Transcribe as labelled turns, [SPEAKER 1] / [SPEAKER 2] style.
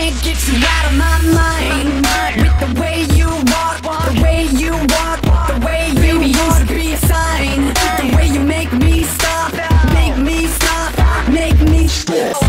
[SPEAKER 1] can't get you out of my mind. With the way you walk, the way you walk The way you Baby, walk, be a sign. The way you make me stop, make me stop, make me stop.